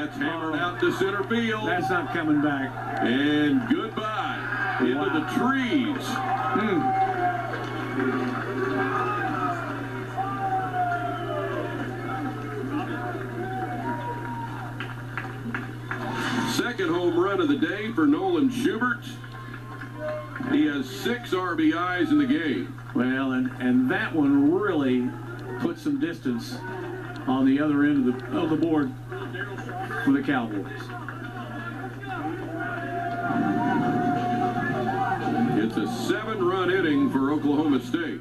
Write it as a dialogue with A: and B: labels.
A: That's hammered out to center field.
B: That's not coming back.
A: And goodbye into
B: Wow.
A: the trees.
B: Hmm.
A: Second home run of the day for Nolan Schubart. He has six RBIs in the game.
B: Well, and, and that one really put some distance on the other end of the, of the board for the Cowboys.
A: It's a seven run inning for Oklahoma State.